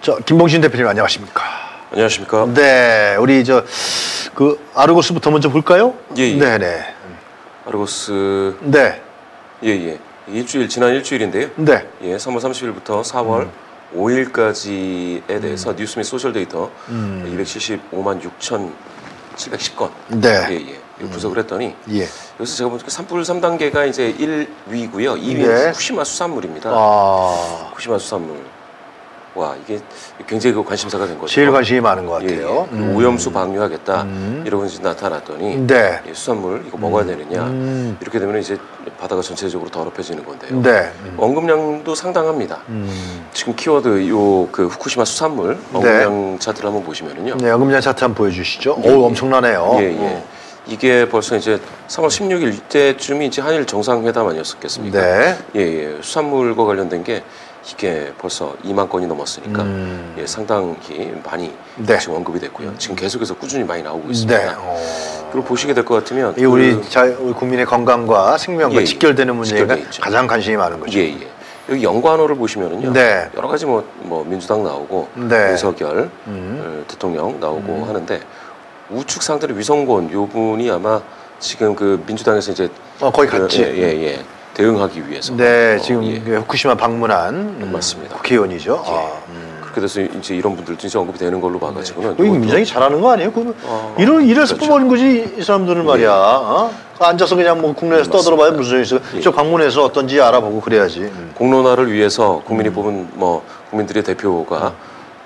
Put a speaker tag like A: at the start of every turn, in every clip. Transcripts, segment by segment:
A: 저 김봉신 대표님 안녕하십니까?
B: 안녕하십니까?
A: 네, 우리 저 그 아르고스부터 먼저 볼까요?
B: 예, 예.
A: 네, 네,
B: 아르고스
A: 네,
B: 예 예 일주일 지난 일주일인데요.
A: 네.
B: 예, 3월 30일부터 4월
A: 음.
B: 5일까지에 대해서 뉴스 및 소셜 데이터
A: 음.
B: 275만 6,710건
A: 네,
B: 예예 이거 분석을 했더니
A: 예.
B: 여기서 제가 보니까 산불 3단계가 이제 1위고요. 2위는
A: 네.
B: 후쿠시마 수산물입니다.
A: 아,
B: 후쿠시마 수산물 와 이게 굉장히 그 관심사가 된 거죠.
A: 제일 관심이 많은 것
B: 예,
A: 같아요.
B: 예. 그 오염수 방류하겠다
A: 음.
B: 이러고 이제 나타났더니
A: 네,
B: 예, 수산물 이거 먹어야 되느냐
A: 음.
B: 이렇게 되면 이제 바다가 전체적으로 더럽혀지는 건데요.
A: 네, 음.
B: 언급량도 상당합니다.
A: 음.
B: 지금 키워드 요 그 후쿠시마 수산물 언급량 차트를 한번 보시면은요.
A: 네, 응급량 차트 한번 보여주시죠.
B: 예,
A: 오,
B: 예.
A: 엄청나네요.
B: 예, 예. 이게 벌써 이제 3월 16일 이때쯤이 이제 한일 정상회담 아니었겠습니까?
A: 네,
B: 예, 예. 수산물과 관련된 게 이게 벌써 2만 건이 넘었으니까
A: 음.
B: 예, 상당히 많이
A: 네.
B: 지금 언급이 됐고요. 지금 계속해서 꾸준히 많이 나오고 있습니다.
A: 네. 어.
B: 그리고 보시게 될 것 같으면
A: 이 우리,
B: 그-
A: 자, 우리 국민의 건강과 생명과
B: 예, 예.
A: 직결되는 문제가. 가장 관심이 많은 거죠.
B: 예, 예. 여기 연관어를 보시면은요.
A: 네.
B: 여러 가지 뭐, 뭐 민주당 나오고
A: 네.
B: 윤석열
A: 음.
B: 어, 대통령 나오고 하는데 우측 상대는 위성곤 요 분이 아마 지금 그 민주당에서 이제
A: 어, 거의
B: 그,
A: 같지.
B: 예, 예, 예. 대응하기 위해서
A: 네,
B: 어,
A: 지금
B: 예.
A: 그 후쿠시마 방문한 음,
B: 맞습니다.
A: 국회의원이죠.
B: 예.
A: 아, 음.
B: 그렇게 돼서 이제 이런 분들도 이제 언급이 되는 걸로 봐가지고는 이것도-
A: 민주당이 잘하는 거 아니에요? 그
B: 어,
A: 이런 이래서
B: 그렇죠.
A: 거지 이 사람들은 말이야. 어? 앉아서 그냥 뭐 국내에서
B: 네,
A: 떠들어봐야. 무슨 소리 있어.
B: 예.
A: 저 방문해서 어떤지 알아보고 그래야지. 음.
B: 공론화를 위해서 국민이 뽑은 뭐 국민들의 대표가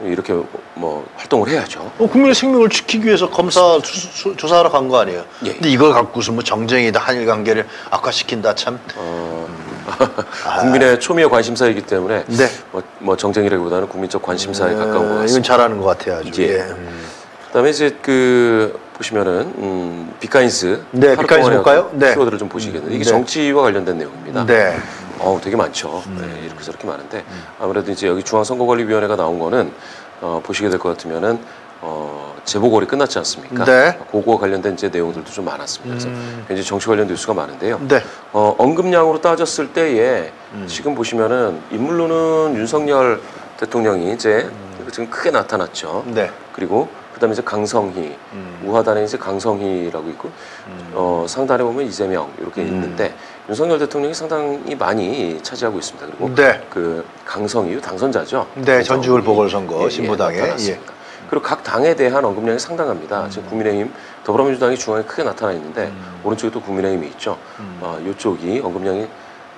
B: 이렇게 뭐 활동을 해야죠.
A: 어, 국민의 생명을 지키기 위해서 검사 수- 수- 조사하러 간 거 아니에요?
B: 예.
A: 근데 이걸 갖고서 뭐 정쟁이다 한일 관계를 악화시킨다 참.
B: 어, 국민의 초미의 관심사이기 때문에
A: 네.
B: 뭐, 뭐 정쟁이라기보다는 국민적 관심사에 가까운 것
A: 어, 이건
B: 같습니다.
A: 잘하는 것 같아요 아주.
B: 예.
A: 예. 음.
B: 그다음에 이제 그 보시면은 음, 비카인스
A: 네,
B: 동안의
A: 볼까요? 네.
B: 키워드를 좀 보시겠는데 이게
A: 네.
B: 정치와 관련된 내용입니다.
A: 네.
B: 어, 되게 많죠. 네, 이렇게 저렇게 많은데 아무래도 이제 여기 중앙선거관리위원회가 나온 거는 어, 보시게 될 것 같으면은 어, 재보궐이 끝났지 않습니까?
A: 네.
B: 그거와 관련된 이제 내용들도 좀 많았습니다. 그래서
A: 음.
B: 굉장히 정치 관련 뉴스가 많은데요.
A: 네.
B: 어, 언급량으로 따졌을 때에
A: 음.
B: 지금 보시면은 인물로는 윤석열 대통령이 이제
A: 음.
B: 지금 크게 나타났죠.
A: 네.
B: 그리고 그다음에 이제 강성희
A: 음.
B: 우하단에 이제 강성희라고 있고 어, 상단에 보면 이재명 이렇게
A: 음.
B: 있는데 윤석열 대통령이 상당히 많이 차지하고 있습니다. 그리고
A: 네.
B: 그 강성희 당선자죠.
A: 네, 전주울. 보궐선거 신보당에, 예.
B: 나타났습니다. 그리고 각 당에 대한 언급량이
A: 음.
B: 상당합니다. 지금 국민의힘, 더불어민주당이 중앙에 크게 나타나 있는데
A: 음.
B: 오른쪽에 또 국민의힘이 있죠. 어, 이쪽이 언급량이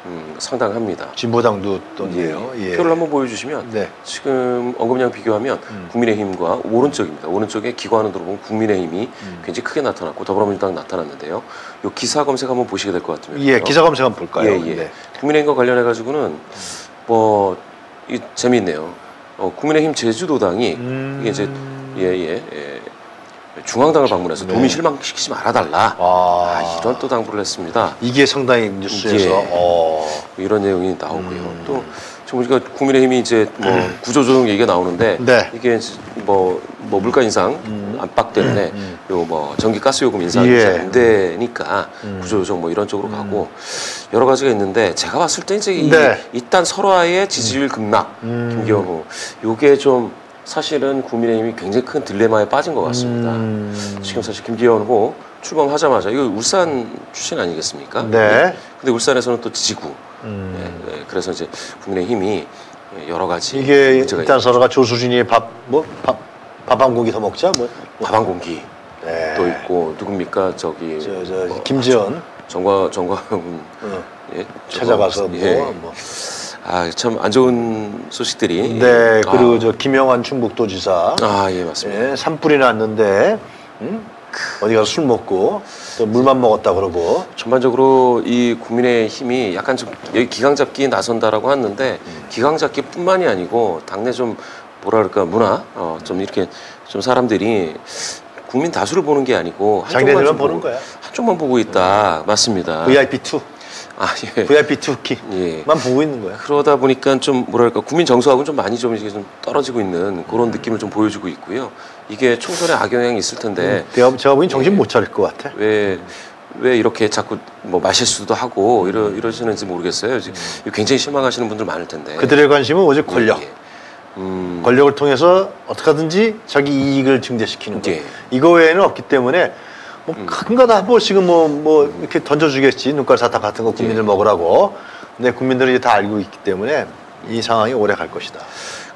B: 음, 상당합니다.
A: 진보당도 떴네요. 예.
B: 표를 한번 보여주시면
A: 네.
B: 지금 언급량 비교하면
A: 음.
B: 국민의힘과 오른쪽입니다. 오른쪽에 기관으로 보면 국민의힘이
A: 음.
B: 굉장히 크게 나타났고 더불어민주당 나타났는데요. 이 기사 검색 한번 보시게 될 것 같으면
A: 예, 기사 검색 한번 볼까요?
B: 예, 예.
A: 네.
B: 국민의힘과 관련해 가지고는 뭐 이 재미있네요. 어, 국민의힘 제주도당이
A: 음.
B: 이게 이제 예예 예, 중앙당을 방문해서
A: 네.
B: 도민 실망시키지 말아달라.
A: 아,
B: 아, 이런 또 당부를 했습니다.
A: 이게 상당히 뉴스에서
B: 예.
A: 어.
B: 이런 내용이 나오고요.
A: 음.
B: 또 지금 우리가 국민의힘이 이제 뭐 구조조정 얘기가 나오는데
A: 네.
B: 이게 뭐, 뭐 물가 인상
A: 음.
B: 압박 때문에
A: 음.
B: 요뭐 전기 가스 요금 인상이
A: 예.
B: 잘안 되니까
A: 음.
B: 구조조정 뭐 이런 쪽으로 가고 여러 가지가 있는데 제가 봤을 때 이제 이,
A: 네.
B: 일단 설화의 지지율 급락
A: 음.
B: 김기현 후 요게 좀 사실은 국민의힘이 굉장히 큰 딜레마에 빠진 것 같습니다.
A: 음.
B: 지금 사실 김기현 후보 출범하자마자 이거 울산 출신 아니겠습니까?
A: 네.
B: 근데 울산에서는 또 지구.
A: 음.
B: 예, 예, 그래서 이제 국민의힘이 여러 가지
A: 이게 일단
B: 있-
A: 서로가 조수진이 밥 뭐밥 한 공기 더 먹자 뭐. 뭐.
B: 밥한 공기
A: 네.
B: 또 있고 누굽니까 저기
A: 저, 저
B: 뭐
A: 김지연
B: 정과 정과훈
A: 어,
B: 예,
A: 찾아가서 뭐.
B: 예.
A: 뭐.
B: 아 참 안 좋은 소식들이
A: 네. 그리고
B: 아,
A: 저 김영환 충북도지사
B: 아, 예, 맞습니다.
A: 예, 산불이 났는데 음? 어디 가서 술 먹고 또 물만 먹었다 그러고
B: 전반적으로 이 국민의 힘이 약간 좀 여기 기강 잡기에 나선다라고 하는데
A: 음.
B: 기강 잡기뿐만이 아니고 당내 좀 뭐라 그럴까 문화 어, 좀 이렇게 좀 사람들이 국민 다수를 보는 게 아니고 한쪽만
A: 보는 거야.
B: 한쪽만 보고 있다 맞습니다.
A: VIP2
B: 아 예.
A: VIP2 키만
B: 예.
A: 보고 있는 거야.
B: 그러다 보니까 좀 뭐랄까 국민 정서하고는 좀 많이 좀 이게 좀 떨어지고 있는 그런 느낌을 좀 보여주고 있고요. 이게 총선에 악영향이 있을 텐데
A: 제가, 제가 보기엔 정신
B: 예.
A: 못 차릴 것 같아.
B: 왜, 왜 이렇게 자꾸 뭐 마실 수도 하고 이러, 이러시는지 모르겠어요. 지금 굉장히 실망하시는 분들 많을 텐데.
A: 그들의 관심은 오직 권력.
B: 예, 예. 음,
A: 권력을 통해서 어떻게 하든지 자기 이익을 증대시키는 거.
B: 예.
A: 이거 외에는 없기 때문에 뭐 가끔가다 한 번씩은 뭐, 뭐 이렇게 던져주겠지. 눈깔 사탕 같은 거 국민들
B: 예.
A: 먹으라고. 근데 국민들이 이제 다 알고 있기 때문에 이 상황이 오래 갈 것이다.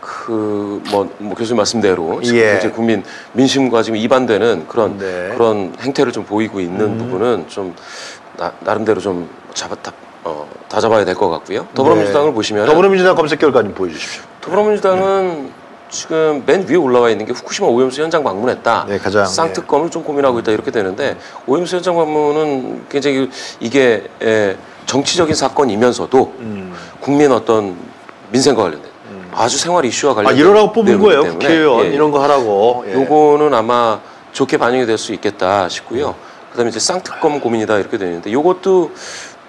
B: 그뭐 뭐 교수님 말씀대로 지금
A: 예.
B: 이제 국민 민심과 지금 이반되는 그런
A: 네.
B: 그런 행태를 좀 보이고 있는
A: 음.
B: 부분은 좀 나, 나름대로 좀 잡아 다, 어, 다 잡아야 될 것 같고요. 더불어민주당을
A: 네.
B: 보시면
A: 더불어민주당 검색 결과 좀 보여주십시오.
B: 더불어민주당은 지금 맨 위에 올라와 있는 게 후쿠시마 오염수 현장 방문했다.
A: 네, 가장,
B: 쌍특검을 좀 고민하고 있다 이렇게 되는데 오염수 현장 방문은 굉장히 이게 에, 정치적인 사건이면서도
A: 음.
B: 국민 어떤 민생과 관련된 아주 생활 이슈와
A: 아,
B: 관련된
A: 이러라고 뽑은 거예요. 국회의원.
B: 예,
A: 이런 거 하라고. 예.
B: 요거는 아마 좋게 반영이 될 수 있겠다 싶고요. 그다음에 이제 쌍특검 고민이다 이렇게 되는데 요것도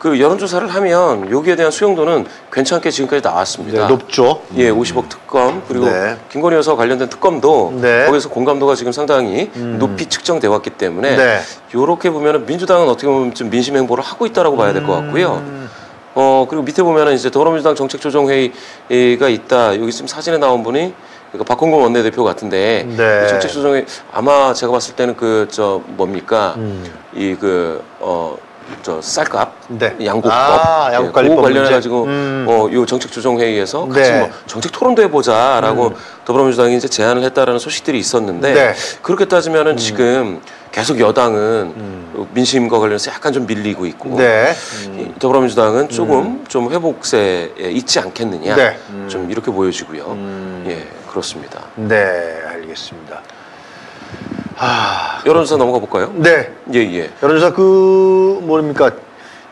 B: 그 여론조사를 하면 여기에 대한 수용도는 괜찮게 지금까지 나왔습니다.
A: 네, 높죠.
B: 예, 50억 특검 그리고
A: 네.
B: 김건희 여사 관련된 특검도
A: 네.
B: 거기서 공감도가 지금 상당히
A: 음.
B: 높이 측정돼 왔기 때문에
A: 네.
B: 이렇게 보면은 민주당은 어떻게 보면 좀 민심 행보를 하고 있다라고 봐야 될 것 같고요.
A: 음.
B: 어 그리고 밑에 보면은 이제 더불어민주당 정책조정회의가 있다. 여기 지금 사진에 나온 분이 그러니까 박홍근 원내대표 같은데
A: 네.
B: 이 정책조정회 아마 제가 봤을 때는 그 저 뭡니까
A: 음.
B: 이그어 저 쌀값
A: 네.
B: 양곡법
A: 아,
B: 예,
A: 양곡관리법
B: 그거 관련해. 가지고
A: 음.
B: 어 요 정책 조정 회의에서 같이
A: 네.
B: 뭐 정책 토론도 해보자라고
A: 음.
B: 더불어민주당이 이제 제안을 했다라는 소식들이 있었는데
A: 네.
B: 그렇게 따지면은 지금 계속 여당은
A: 음.
B: 민심과 관련해서 약간 좀 밀리고 있고
A: 네.
B: 이 더불어민주당은 조금 좀 회복세에 있지 않겠느냐
A: 네. 음.
B: 좀 이렇게 보여지고요.
A: 음.
B: 예 그렇습니다.
A: 네, 알겠습니다. 아,
B: 여론조사 넘어가 볼까요?
A: 네.
B: 예 예.
A: 여론조사 그 뭡니까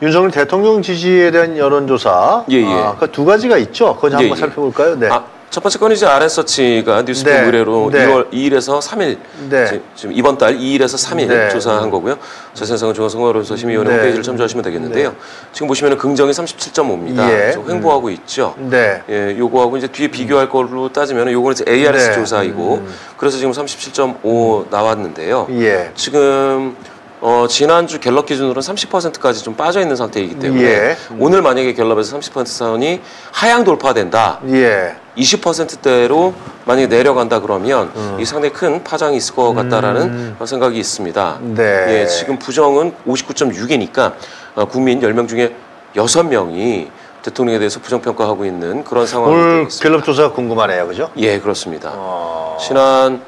A: 윤석열 대통령 지지에 대한 여론조사.
B: 예, 예.
A: 아, 그두 가지가 있죠. 그거 좀
B: 예,
A: 한번
B: 예.
A: 살펴볼까요? 네.
B: 아, 첫 번째 건이 이제 RS서치가 뉴스픽
A: 네.
B: 의뢰로
A: 네.
B: 2월 2일에서 3일
A: 네.
B: 지- 지금 이번 달 2일에서 3일
A: 네.
B: 조사한 거고요. 자세한 사항은 중앙선거론서 심의위원회
A: 네.
B: 홈페이지를 참조하시면 되겠는데요. 지금 보시면 긍정이 37.5입니다.
A: 예.
B: 횡보하고 있죠.
A: 네.
B: 예, 요거하고 이제 뒤에 비교할 걸로 따지면 요거는 이제 ARS
A: 네.
B: 조사이고
A: 음.
B: 그래서 지금 37.5 나왔는데요.
A: 예.
B: 지금 어, 지난주 갤럽 기준으로는 30%까지 좀 빠져 있는 상태이기 때문에
A: 예.
B: 오늘 만약에 갤럽에서 30% 선이 하향 돌파된다.
A: 예.
B: 20%대로 만약에 내려간다 그러면
A: 음.
B: 이 상당히 큰 파장이 있을 것 같다라는 생각이 있습니다.
A: 네.
B: 예, 지금 부정은 59.6이니까 어, 국민 10명 중에 6명이 대통령에 대해서 부정평가하고 있는 그런 상황이
A: 오늘. 갤럽 조사 궁금하네요. 그죠?
B: 예, 그렇습니다.
A: 어,
B: 지난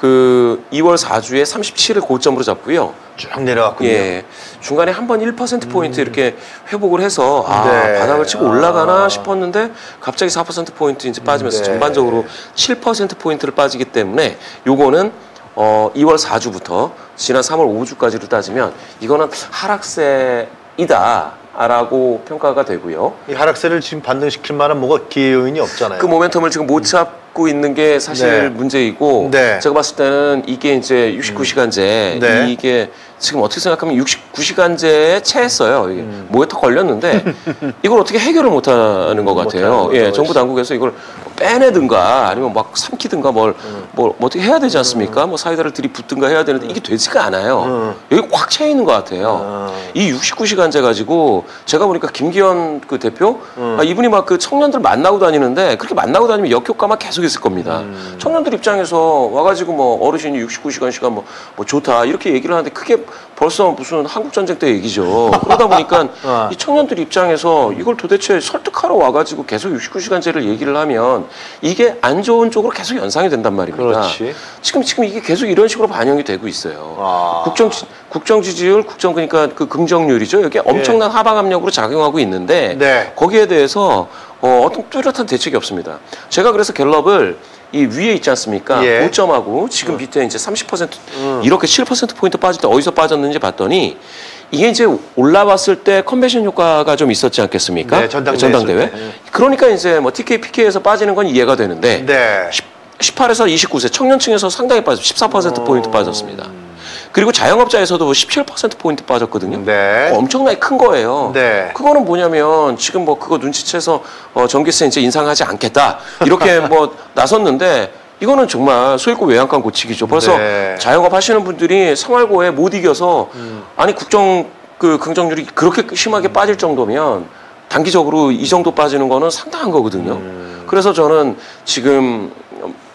B: 그 2월 4주에 37을 고점으로 잡고요.
A: 쭉 내려갔군요.
B: 예. 중간에 한 번 1%포인트 이렇게 회복을 해서 아,
A: 음. 네.
B: 바닥을 치고 올라가나
A: 아.
B: 싶었는데 갑자기 4%포인트 이제 빠지면서
A: 네.
B: 전반적으로 7%포인트를 빠지기 때문에 요거는 어, 2월 4주부터 지난 3월 5주까지로 따지면 이거는 하락세이다. 라고 평가가 되고요.
A: 이 하락세를 지금 반등시킬 만한 뭐가 기회 요인이 없잖아요.
B: 그 모멘텀을 지금 못 잡 고 있는 게 사실
A: 네.
B: 문제이고
A: 네.
B: 제가 봤을 때는 이게 이제 69시간제
A: 네.
B: 이게 지금 어떻게 생각하면 69시간제에 채했어요. 이게
A: 음.
B: 뭐에 턱 걸렸는데 이걸 어떻게 해결을 못하는 것 같아요. 예, 정부 당국에서 이걸 빼내든가 아니면 막 삼키든가 뭘,
A: 음.
B: 뭘, 뭐 어떻게 해야 되지 않습니까? 뭐 사이다를 들이붓든가 해야 되는데 이게 되지가 않아요.
A: 음.
B: 여기 꽉차 있는 것 같아요.
A: 어.
B: 이 69시간제 가지고 제가 보니까 김기현 그 대표
A: 음.
B: 아, 이분이 막 그 청년들 만나고 다니는데 그렇게 만나고 다니면 역효과만 계속 있을 겁니다.
A: 음.
B: 청년들 입장에서 와가지고 뭐 어르신이 69시간 시간 뭐, 뭐 좋다 이렇게 얘기를 하는데 그게 벌써 무슨 한국 전쟁 때 얘기죠. 그러다 보니까
A: 어.
B: 이 청년들 입장에서 이걸 도대체 설득하러 와가지고 계속 69시간제를 얘기를 하면 이게 안 좋은 쪽으로 계속 연상이 된단 말입니다.
A: 그렇지.
B: 지금 지금 이게 계속 이런 식으로 반영이 되고 있어요.
A: 아.
B: 국정 지- 국정 지지율, 국정 그러니까 그 긍정률이죠. 이게 엄청난 하방 압력으로 작용하고 있는데
A: 네.
B: 거기에 대해서 어, 어떤 뚜렷한 대책이 없습니다. 제가 그래서 갤럽을 이 위에 있지 않습니까?
A: 예.
B: 고점하고 지금 밑에 이제 30%
A: 음.
B: 이렇게 7% 포인트 빠질 때 어디서 빠졌는지 봤더니 이게 이제 올라왔을 때 컨벤션 효과가 좀 있었지 않겠습니까?
A: 네, 전당대회 했을
B: 전당대회.
A: 때. 네.
B: 그러니까 이제 뭐 TK, PK에서 빠지는 건 이해가 되는데
A: 네.
B: 18에서 29세 청년층에서 상당히 빠져 14% 포인트
A: 어.
B: 빠졌습니다. 그리고 자영업자에서도 17% 포인트 빠졌거든요.
A: 네.
B: 엄청나게 큰 거예요.
A: 네.
B: 그거는 뭐냐면 지금 뭐 그거 눈치채서 어, 전기세 이제 인상하지 않겠다 이렇게 뭐 나섰는데 이거는 정말 소액고 외양간 고치기죠. 벌써
A: 네.
B: 자영업 하시는 분들이 생활고에 못 이겨서
A: 음.
B: 아니 국정 그 긍정률이 그렇게 심하게 빠질 정도면 단기적으로 이 정도 빠지는 거는 상당한 거거든요.
A: 음.
B: 그래서 저는 지금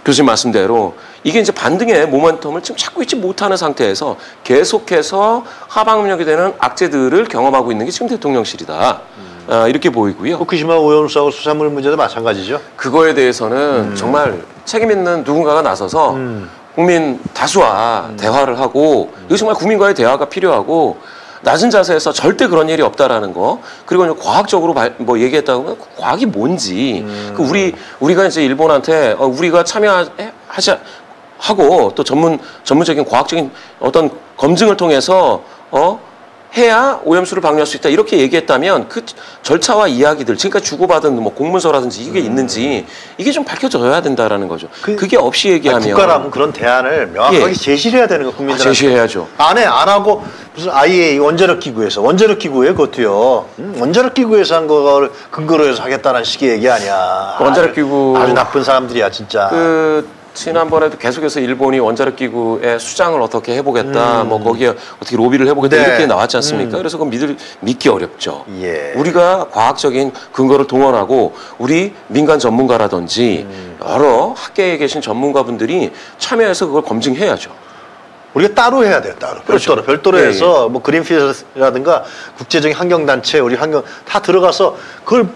B: 교수님 말씀대로 이게 이제 반등의 모멘텀을 지금 찾고 있지 못하는 상태에서 계속해서 하방력이 되는 악재들을 경험하고 있는 게 지금 대통령실이다. 아, 이렇게 보이고요.
A: 후쿠시마 오염수하고 수산물 문제도 마찬가지죠.
B: 그거에 대해서는 정말 책임 있는 누군가가 나서서
A: 음.
B: 국민 다수와 대화를 하고 이거 정말 국민과의 대화가 필요하고 낮은 자세에서 절대 그런 일이 없다라는 거 그리고 과학적으로 발- 뭐 얘기했다고 하면 그 과학이 뭔지 그 우리 우리가 이제 일본한테 어, 우리가 참여하지 하고 또 전문 전문적인 과학적인 어떤 검증을 통해서 어 해야 오염수를 방류할 수 있다 이렇게 얘기했다면 그 절차와 이야기들 지금까지 주고받은 뭐 공문서라든지 이게 있는지 이게 좀 밝혀져야 된다라는 거죠.
A: 그-
B: 그, 게 없이 얘기하면
A: 아니, 국가라면 그런 대안을 명확하게
B: 예.
A: 제시를 해야 되는 거
B: 아,
A: 국민들한테.
B: 제시해야죠.
A: 안 해, 안 하고 무슨 IEA 원자력 기구에서 원자력 기구에 그것도요. 음, 원자력 기구에서 한 거를 근거로 해서 하겠다는 식의 얘기 아니야.
B: 원자력
A: 아주-
B: 기구-
A: 아주 나쁜 사람들이야 진짜.
B: 그 지난번에도 계속해서 일본이 원자력 기구의 수장을 어떻게 해보겠다, 뭐 거기에 어떻게 로비를 해보겠다
A: 음. 네.
B: 이렇게 나왔지 않습니까? 그래서 그 믿을 믿기 어렵죠.
A: 예.
B: 우리가 과학적인 근거를 동원하고 우리 민간 전문가라든지
A: 음.
B: 여러 학계에 계신 전문가분들이 참여해서 그걸 검증해야죠.
A: 우리가 따로 해야 돼요, 따로.
B: 그렇죠.
A: 별도로, 별도로
B: 예,
A: 해서 뭐 그린피스라든가 국제적인 환경단체, 우리 환경 다 들어가서 그걸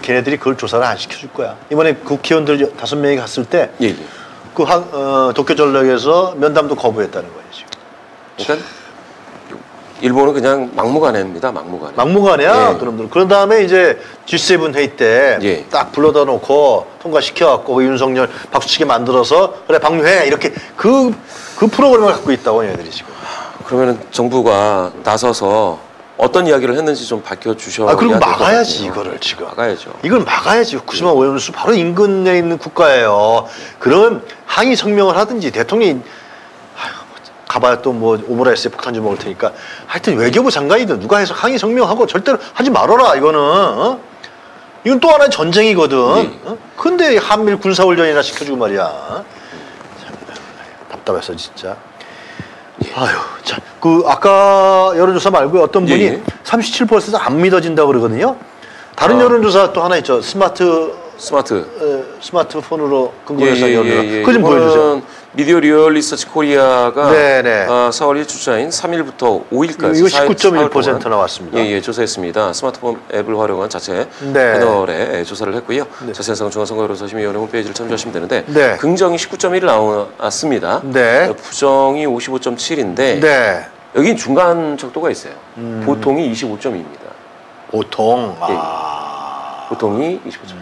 A: 걔네들이 그걸 조사를 안 시켜줄 거야. 이번에 국회의원들 다섯 명이 갔을 때
B: 예, 예.
A: 그 한, 어, 도쿄 전력에서 면담도 거부했다는 거예요, 지금.
B: 그러니까 일본은 그냥 막무가내입니다. 막무가내.
A: 막무가내야,
B: 예.
A: 그놈들. 그런 다음에 이제 G7 회의 때
B: 예.
A: 딱 불러다 놓고 통과시켜갖고 그 윤석열 박수치게 만들어서 그래, 방류해. 이렇게 그, 그 프로그램을 갖고 있다고, 얘네들이 지금.
B: 그러면은 정부가 나서서 어떤 이야기를 했는지 좀 밝혀주셔야
A: 아, 그리고 막아야지. 이거를 지금.
B: 막아야죠.
A: 이걸 막아야지. 후쿠시마 오염수 바로 인근에 있는 국가예요. 그런 항의 성명을 하든지 대통령이 아휴, 뭐 가봐야 또 뭐 오므라이스에 폭탄 좀 먹을 테니까 하여튼 외교부 장관이든 누가 해서 항의 성명하고 절대로 하지 말아라 이거는 어? 이건 또 하나의 전쟁이거든.
B: 네.
A: 어? 근데 한미일 군사훈련이나 시켜주고 말이야. 참, 답답해서 진짜. 아유, 자, 그 아까 여론조사 말고 어떤 분이
B: 예, 예.
A: 37%안 믿어진다고 그러거든요. 다른
B: 아.
A: 여론조사 또 하나 있죠. 스마트
B: 스마트.
A: 어, 스마트폰으로
B: 예,
A: 근거해서
B: 예,
A: 여론조사.
B: 예, 예.
A: 그거 좀 보여주세요.
B: 미디어 리얼 리서치 코리아가
A: 네네.
B: 어, 4월 1주차인 3일부터 5일까지
A: 이거 19.1% 나왔습니다.
B: 예, 예, 조사했습니다. 스마트폰 앱을 활용한 자체
A: 네.
B: 패널에 예, 조사를 했고요. 자세한 사항은 중앙선거여론조사 심의위원회 홈페이지를 참조하시면 되는데
A: 네.
B: 긍정이 19.1이 나왔습니다.
A: 네.
B: 부정이 55.7인데
A: 네.
B: 여긴 중간 척도가 있어요.
A: 음.
B: 보통이 25.2입니다.
A: 보통
B: 예.
A: 아.
B: 보통이 25점.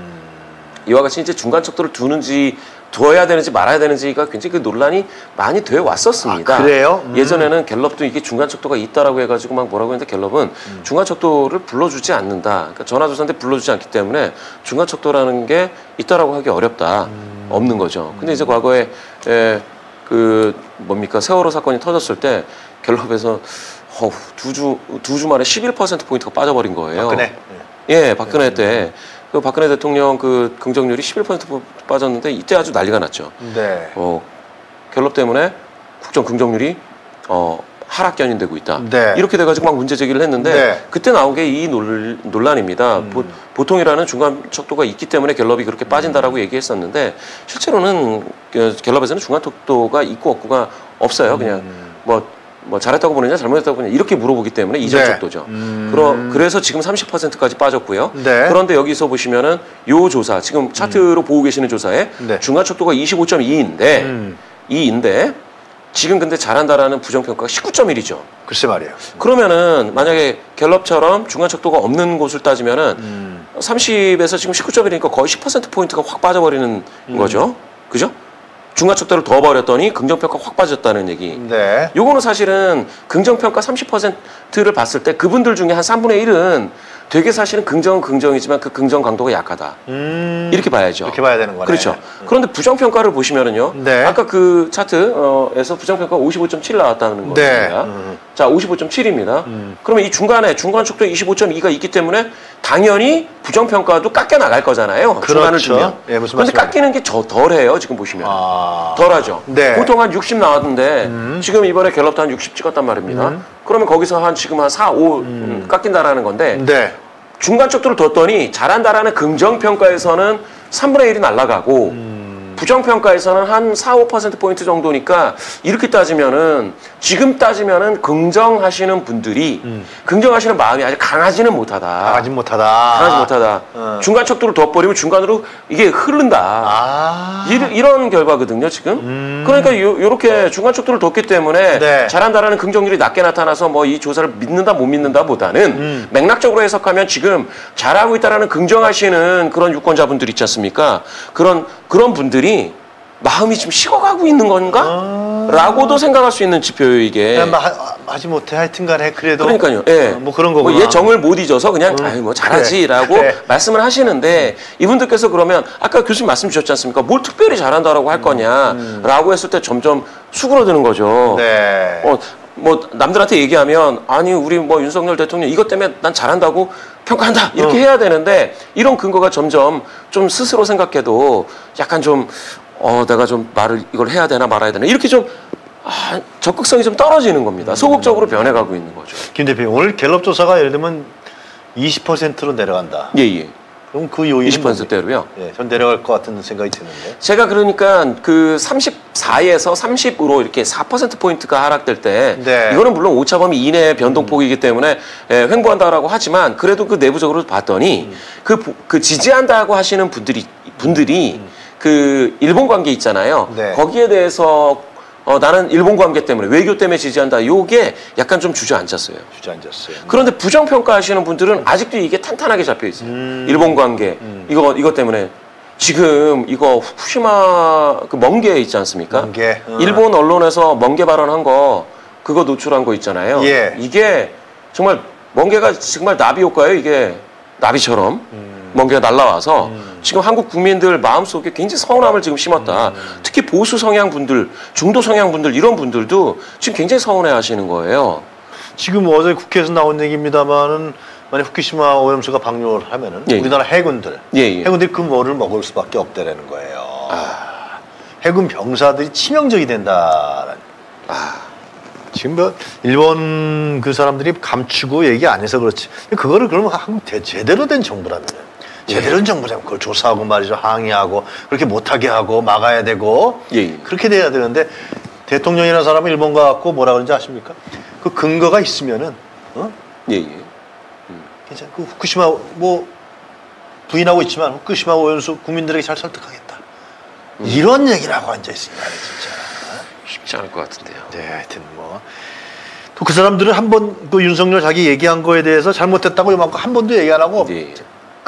B: 이와 같이 이제 중간 척도를 두는지 두어야 되는지 말아야 되는지가 굉장히 그 논란이 많이 되어 왔었습니다.
A: 아, 그래요? 음.
B: 예전에는 갤럽도 이게 중간 척도가 있다라고 해가지고 막 뭐라고 했는데 갤럽은
A: 음.
B: 중간 척도를 불러주지 않는다. 그러니까 전화조사인데 불러주지 않기 때문에 중간 척도라는 게 있다라고 하기 어렵다.
A: 음.
B: 없는 거죠. 근데 이제 과거에 에, 그 뭡니까 세월호 사건이 터졌을 때 갤럽에서 어우, 두 주, 두 주 만에 11% 포인트가 빠져버린 거예요.
A: 박근혜.
B: 예, 박근혜 때. 그 박근혜 대통령 그 긍정률이 11% 빠졌는데 이때 아주 난리가 났죠.
A: 네.
B: 어, 갤럽 때문에 국정 긍정률이 어, 하락 견인 되고 있다.
A: 네.
B: 이렇게 돼가지고 막 문제 제기를 했는데
A: 네.
B: 그때 나온 게 이 논란입니다.
A: 음.
B: 보, 보통이라는 중간 척도가 있기 때문에 갤럽이 그렇게 빠진다라고 얘기했었는데 실제로는 그 갤럽에서는 중간 척도가 있고 없고가 없어요. 그냥
A: 음.
B: 뭐, 뭐 잘했다고 보느냐 잘못했다고 보느냐 이렇게 물어보기 때문에 이전
A: 네.
B: 척도죠.
A: 음.
B: 그러, 그래서 지금 30%까지 빠졌고요.
A: 네.
B: 그런데 여기서 보시면은 요 조사 지금 차트로 보고 계시는 조사에
A: 네.
B: 중간 척도가 25.2인데
A: 음.
B: 2인데 지금 근데 잘한다라는 부정평가가 19.1이죠.
A: 글쎄 말이에요.
B: 그러면은 만약에 갤럽처럼 중간 척도가 없는 곳을 따지면은
A: 음.
B: 30에서 지금 19.1이니까 거의 10% 포인트가 확 빠져버리는
A: 음.
B: 거죠. 그죠? 중간 척도를 더 버렸더니 긍정평가 확 빠졌다는 얘기.
A: 네.
B: 요거는 사실은 긍정평가 30%를 봤을 때 그분들 중에 한 3분의 1은 되게 사실은 긍정은 긍정이지만 그 긍정 강도가 약하다.
A: 음.
B: 이렇게 봐야죠.
A: 이렇게 봐야 되는 거네.
B: 그렇죠. 그런데 부정 평가를 보시면은요.
A: 네.
B: 아까 그 차트에서 부정 평가 55.7 나왔다는
A: 네.
B: 겁니다.
A: 음.
B: 자, 55.7입니다.
A: 음.
B: 그러면 이 중간에 중간 척도 25.2가 있기 때문에 당연히 부정 평가도 깎여 나갈 거잖아요. 중간을
A: 그렇죠.
B: 주면.
A: 예, 무슨 말씀이에요?
B: 깎이는 게 저 덜해요. 지금 보시면.
A: 아.
B: 덜하죠.
A: 네.
B: 보통 한 60 나왔는데
A: 음.
B: 지금 이번에 갤럽도 한 60 찍었단 말입니다.
A: 음.
B: 그러면 거기서 한 지금 한 4, 5 음, 깎인다라는 건데
A: 네.
B: 중간 척도를 뒀더니 잘한다라는 긍정 평가에서는 3분의 1이 날아가고
A: 음.
B: 부정평가에서는 한 4, 5%포인트 정도니까 이렇게 따지면은 지금 따지면은 긍정하시는 분들이
A: 음.
B: 긍정하시는 마음이 아직 강하지는 못하다.
A: 강하지 못하다.
B: 강하지 못하다.
A: 어.
B: 중간 척도를 둬버리면 중간으로 이게 흐른다.
A: 아.
B: 이, 런 결과거든요, 지금.
A: 음.
B: 그러니까 요, 요렇게 중간 척도를 뒀기 때문에
A: 네.
B: 잘한다라는 긍정률이 낮게 나타나서 뭐 이 조사를 믿는다 못 믿는다 보다는
A: 음.
B: 맥락적으로 해석하면 지금 잘하고 있다라는 긍정하시는 그런 유권자분들 있지 않습니까? 그런 그런 분들이 마음이 지금 식어가고 있는 건가?
A: 아.
B: 라고도 생각할 수 있는 지표예요, 이게.
A: 그냥 막 하- 하지 못해 하여튼 간에 그래도
B: 그러니까요. 예.
A: 어, 뭐 그런 거구나.
B: 얘 정을 못 잊어서 그냥
A: 음,
B: 아유 뭐 잘하지라고
A: 그래, 그래.
B: 말씀을 하시는데 이분들께서 그러면 아까 교수님 말씀 주셨지 않습니까? 뭘 특별히 잘한다라고 할 거냐라고 했을 때 점점 수그러드는 거죠.
A: 음, 네.
B: 어, 뭐 남들한테 얘기하면 아니 우리 뭐 윤석열 대통령 이것 때문에 난 잘한다고 평가한다 이렇게
A: 어.
B: 해야 되는데 이런 근거가 점점 좀 스스로 생각해도 약간 좀 어 내가 좀 말을 이걸 해야 되나 말아야 되나 이렇게 좀 아, 적극성이 좀 떨어지는 겁니다. 소극적으로 변해가고 있는 거죠.
A: 김 대표님 오늘 갤럽 조사가 예를 들면 20%로 내려간다.
B: 예, 예.
A: 그럼 그 요인은
B: 20%대로요.
A: 예, 전 내려갈 것 같은 생각이 드는데.
B: 제가 그러니까 그 34에서 30으로 이렇게 4%포인트가 하락될 때
A: 네.
B: 이거는 물론 오차범위 이내의 변동폭이기 때문에 예, 횡보한다라고 하지만 그래도 그 내부적으로 봤더니 그, 부- 그 지지한다고 하시는 분들이 분들이 그 일본 관계 있잖아요.
A: 네.
B: 거기에 대해서 어, 나는 일본 관계 때문에 외교 때문에 지지한다. 요게 약간 좀 주저앉았어요.
A: 주저앉았어요.
B: 그런데 부정평가하시는 분들은 아직도 이게 탄탄하게 잡혀 있어요.
A: 음.
B: 일본 관계 이거 이것 때문에 지금 이거 후쿠시마 그 멍게 있지 않습니까?
A: 멍게, 어.
B: 일본 언론에서 멍게 발언한 거 그거 노출한 거 있잖아요.
A: 예.
B: 이게 정말 멍게가 정말 나비 효과예요. 이게 나비처럼
A: 음.
B: 멍게가 날라와서 지금 한국 국민들 마음속에 굉장히 서운함을 지금 심었다.
A: 음.
B: 특히 보수 성향 분들, 중도 성향 분들 이런 분들도 지금 굉장히 서운해 하시는 거예요.
A: 지금 어제 국회에서 나온 얘기입니다만은 만약 후쿠시마 오염수가 방류를 하면은
B: 예, 예.
A: 우리나라 해군들
B: 예, 예.
A: 해군들이 그 뭐를 먹을 수밖에 없다라는 거예요. 해군 병사들이 치명적이 된다라는. 지금 뭐 일본 그 사람들이 감추고 얘기 안 해서 그렇지. 그거를 그러면 한국 대- 제대로 된 정부라면 제대로 된 정부라면 그걸 조사하고 말이죠 항의하고 그렇게 못하게 하고 막아야 되고
B: 예, 예.
A: 그렇게 돼야 되는데 대통령이라는 사람은 일본 가갖고 뭐라 그러는지 아십니까? 그 근거가 있으면은 어?
B: 예, 예.
A: 괜찮아. 그 후쿠시마 뭐 부인하고 있지만 후쿠시마 오염수 국민들에게 잘 설득하겠다. 이런 얘기라고 앉아 있으니까 진짜.
B: 쉽지 않을 것 같은데요.
A: 네, 하여튼 뭐. 또 그 사람들은 한 번 그 윤석열 자기 얘기한 거에 대해서 잘못됐다고 요만큼 한 번도 얘기 안 하고
B: 예.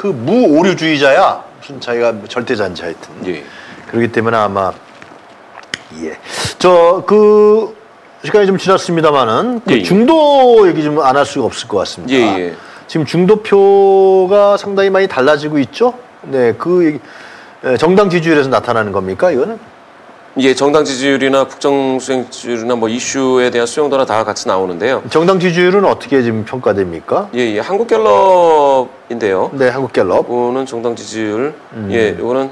A: 그 무오류주의자야. 무슨 자기가 절대자인지 하여튼.
B: 예.
A: 그렇기 때문에 아마 예. 저그 시간이 좀 지났습니다만은 그
B: 예, 예.
A: 중도 얘기 좀 안 할 수가 없을 것 같습니다.
B: 예, 예.
A: 지금 중도표가 상당히 많이 달라지고 있죠. 네, 그 얘기, 에, 정당 지지율에서 나타나는 겁니까? 이거는
B: 예, 정당 지지율이나 국정 수행 지지율이나 뭐 이슈에 대한 수용도나 다 같이 나오는데요.
A: 정당 지지율은 어떻게 지금 평가됩니까?
B: 예, 예. 한국갤럽인데요.
A: 네, 한국갤럽
B: 이거는 정당 지지율.
A: 음.
B: 예, 이거는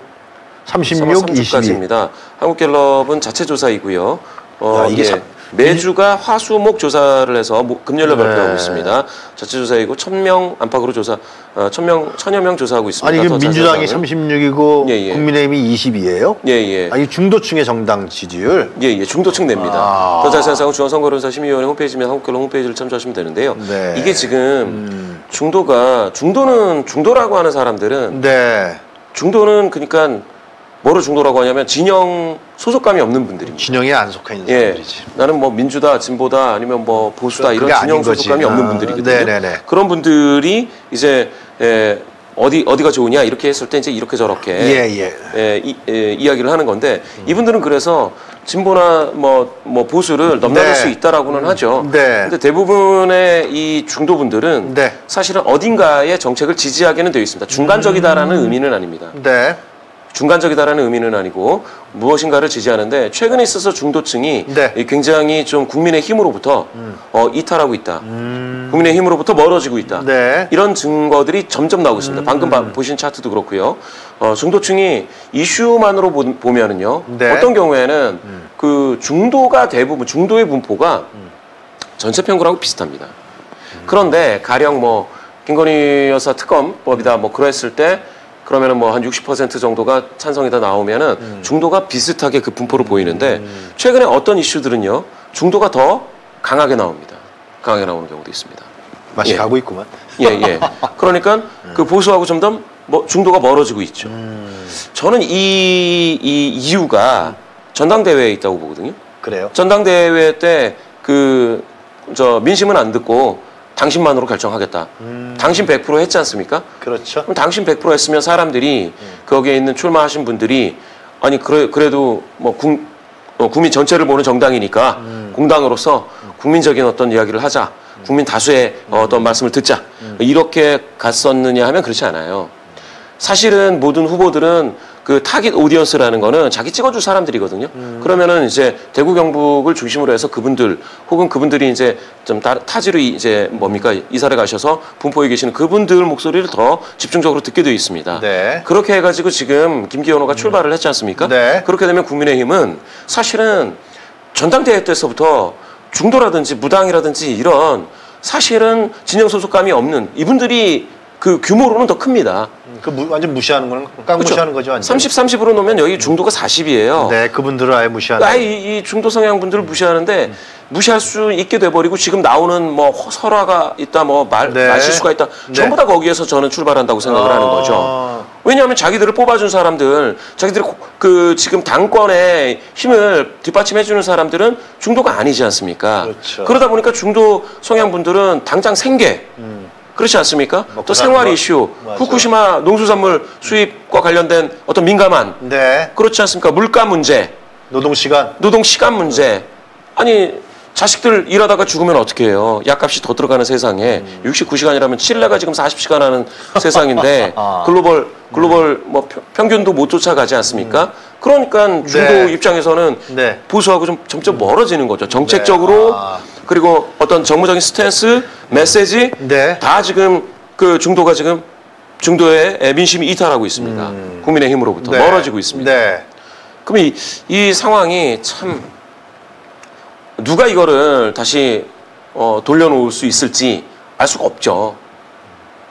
A: 36, 22.
B: 30까지입니다. 한국갤럽은 자체 조사이고요. 어,
A: 야, 이게
B: 예.
A: 참-
B: 매주가 화수목 조사를 해서 모- 금요일에
A: 네.
B: 발표하고 있습니다. 자체 조사이고 천 명 안팎으로 조사, 어, 천명 천여 명 조사하고 있습니다.
A: 아니, 더그 민주당이 36이고
B: 예, 예.
A: 국민의힘이 22예요?
B: 예, 예.
A: 아니, 중도층의 정당 지지율.
B: 예, 예, 중도층 냅니다.
A: 아.
B: 더 자세한 사항은 중앙선거론사 심의위원회 홈페이지면 한국갤럽 홈페이지를 참조하시면 되는데요.
A: 네.
B: 이게 지금
A: 음.
B: 중도가 중도는 중도라고 하는 사람들은
A: 네.
B: 중도는 그러니까 뭐로 중도라고 하냐면 진영 소속감이 없는 분들입니다.
A: 진영에 안 속해 있는
B: 예,
A: 사람들이지.
B: 나는 뭐 민주다, 진보다 아니면 뭐 보수다 이런 진영
A: 거지.
B: 소속감이
A: 아,
B: 없는 분들이거든요.
A: 네네네.
B: 그런 분들이 이제 에, 어디 어디가 좋으냐 이렇게 했을 때 이제 이렇게 저렇게
A: 예, 예.
B: 에, 이, 에, 이야기를 하는 건데 이분들은 그래서 진보나 뭐, 뭐 보수를 넘나들
A: 네.
B: 수 있다라고는 하죠.
A: 네.
B: 근데 대부분의 이 중도분들은
A: 네.
B: 사실은 어딘가의 정책을 지지하게는 되어 있습니다. 중간적이다라는
A: 음.
B: 의미는 아닙니다.
A: 네.
B: 중간적이다라는 의미는 아니고 무엇인가를 지지하는데 최근에 있어서 중도층이
A: 네.
B: 이 굉장히 좀 국민의 힘으로부터 어, 이탈하고 있다.
A: 음.
B: 국민의 힘으로부터 멀어지고 있다.
A: 네.
B: 이런 증거들이 점점 나오고 있습니다. 방금 봐- 보신 차트도 그렇고요. 어, 중도층이 이슈만으로 보, 보면은요.
A: 네.
B: 어떤 경우에는 그 중도가 대부분 중도의 분포가 전체 평균하고 비슷합니다. 그런데 가령 뭐 김건희 여사 특검법이다 뭐 그랬을 때 그러면은 뭐 한 60% 정도가 찬성이 다 나오면은
A: 음.
B: 중도가 비슷하게 그 분포를 보이는데 최근에 어떤 이슈들은요 중도가 더 강하게 나옵니다. 강하게 나오는 경우도 있습니다.
A: 맛이
B: 예.
A: 가고 있구만.
B: 예, 예. 그러니까 그 보수하고 좀더뭐 중도가 멀어지고 있죠.
A: 음,
B: 저는 이, 이 이유가 전당대회에 있다고 보거든요.
A: 그래요.
B: 전당대회 때 그 저 민심은 안 듣고 당신만으로 결정하겠다.
A: 음,
B: 당신 100% 했지 않습니까?
A: 그렇죠.
B: 그럼 당신 100% 했으면 사람들이 거기에 있는 출마하신 분들이 아니 그래 그래도 뭐 국, 어, 국민 전체를 보는 정당이니까 공당으로서 국민적인 어떤 이야기를 하자. 국민 다수의 어 떤 말씀을 듣자. 이렇게 갔었느냐 하면 그렇지 않아요. 사실은 모든 후보들은 그 타깃 오디언스라는 거는 자기 찍어줄 사람들이거든요. 그러면은 이제 대구 경북을 중심으로 해서 그분들 혹은 그분들이 이제 좀 타, 타지로 이- 이제 뭡니까 이사를 가셔서 분포에 계시는 그분들 목소리를 더 집중적으로 듣게 되어 있습니다.
A: 네.
B: 그렇게 해가지고 지금 김기현 후보가 출발을 했지 않습니까?
A: 네.
B: 그렇게 되면 국민의힘은 사실은 전당대회 때서부터 중도라든지 무당이라든지 이런 사실은 진영 소속감이 없는 이분들이 그 규모로는 더 큽니다.
A: 그 무, 완전 무시하는 거는 깡무시하는 거죠, 완전.
B: 30, 30으로 놓으면 여기 중도가 40이에요.
A: 네, 그분들을 아예 무시하는.
B: 아예 이, 이 중도 성향 분들을 무시하는데 무시할 수 있게 돼버리고 지금 나오는 뭐 허- 설화가 있다, 뭐 말,
A: 네.
B: 말실수가 있다.
A: 네.
B: 전부 다 거기에서 저는 출발한다고 생각을 하는 거죠.
A: 아,
B: 왜냐하면 자기들을 뽑아준 사람들, 자기들이 고- 그 지금 당권에 힘을 뒷받침해주는 사람들은 중도가 아니지 않습니까?
A: 그렇죠.
B: 러다 보니까 중도 성향 분들은 당장 생계,
A: 음.
B: 그렇지 않습니까?
A: 먹고
B: 또 생활
A: 거.
B: 이슈,
A: 맞아요.
B: 후쿠시마 농수산물 수입과 관련된 어떤 민감한
A: 네.
B: 그렇지 않습니까? 물가 문제,
A: 노동 시간.
B: 노동 시간 문제. 아니 자식들 일하다가 죽으면 어떻게 해요? 약값이 더 들어가는 세상에
A: 음.
B: 69시간이라면 칠레가 지금 40시간 하는 세상인데
A: 아.
B: 글로벌 글로벌 뭐 평- 평균도 못 쫓아가지 않습니까? 그러니까 중도
A: 네.
B: 입장에서는
A: 네.
B: 보수하고 좀 점점 멀어지는 거죠. 정책적으로
A: 네. 아.
B: 그리고 어떤 정무적인 스탠스, 메시지
A: 네.
B: 다 지금 그 중도가 지금 중도의 민심이 이탈하고 있습니다. 국민의힘으로부터
A: 네.
B: 멀어지고 있습니다.
A: 네.
B: 그럼 이, 이 상황이 참 누가 이거를 다시 어, 돌려놓을 수 있을지 알 수가 없죠.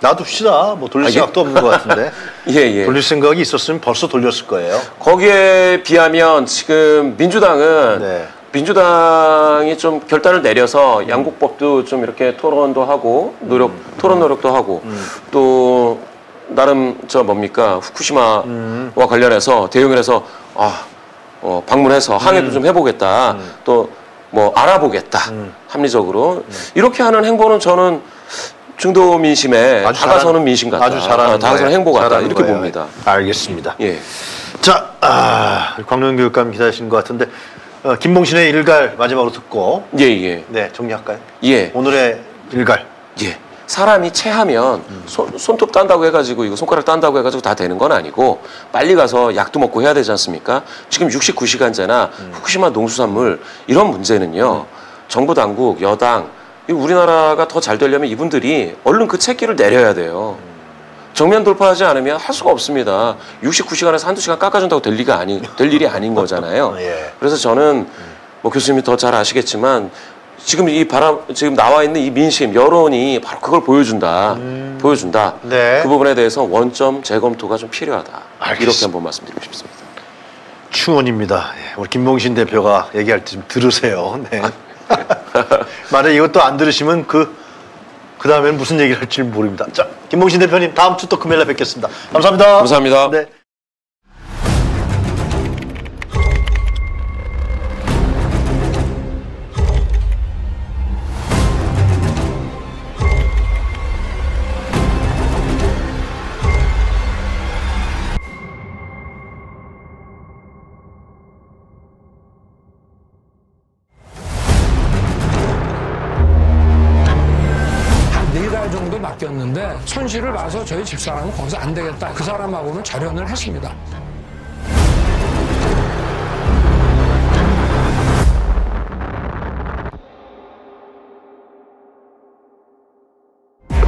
A: 놔둡시다. 뭐 돌릴
B: 아, 예.
A: 생각도 없는 것 같은데.
B: 예, 예.
A: 돌릴 생각이 있었으면 벌써 돌렸을 거예요.
B: 거기에 비하면 지금 민주당은
A: 네.
B: 민주당이 좀 결단을 내려서 양국법도 좀 이렇게 토론도 하고 노력 토론 노력도 하고 또 나름 저 뭡니까 후쿠시마와 관련해서 대응을 해서 아 어, 방문해서 항해도 좀 해보겠다. 또 뭐 알아보겠다. 합리적으로. 이렇게 하는 행보는 저는 중도 민심에 다가서는 민심 같다.
A: 아주 잘하는
B: 어, 다가서는. 행보 같다. 이렇게
A: 거예요.
B: 봅니다.
A: 알겠습니다.
B: 예.
A: 자, 아, 광명 교육감 기다리신 것 같은데 어, 김봉신의 일갈 마지막으로 듣고
B: 예, 예.
A: 네 정리할까요?
B: 예.
A: 오늘의 일갈.
B: 예. 사람이 체하면 손, 손톱 딴다고 해가지고 이거 손가락 딴다고 해가지고 다 되는 건 아니고 빨리 가서 약도 먹고 해야 되지 않습니까? 지금 69시간제나 후쿠시마 농수산물 이런 문제는요. 정부 당국, 여당 이 우리나라가 더 잘 되려면 이분들이 얼른 그 책기를 내려야 돼요. 정면 돌파하지 않으면 할 수가 없습니다. 69시간에서 한두 시간 깎아준다고 될 리가 아니 될 일이 아닌 거잖아요.
A: 예.
B: 그래서 저는 뭐 교수님이 더 잘 아시겠지만 지금 이 바람 지금 나와 있는 이 민심 여론이 바로 그걸 보여준다 보여준다
A: 네.
B: 그 부분에 대해서 원점 재검토가 좀 필요하다
A: 알겠습니다.
B: 이렇게 한번 말씀드리고 싶습니다.
A: 충원입니다. 예, 우리 김봉신 대표가 얘기할 때 좀 들으세요. 네. 만약 이것도 안 들으시면 그, 그 다음에는 무슨 얘기를 할지 모릅니다. 자, 김봉신 대표님 다음 주 또 금요일 날 뵙겠습니다. 감사합니다.
B: 감사합니다.
A: 네.
C: 맡겼는데 손실을 봐서 저희 집사람은 거기서 안 되겠다. 그 사람하고는 절연을 했습니다.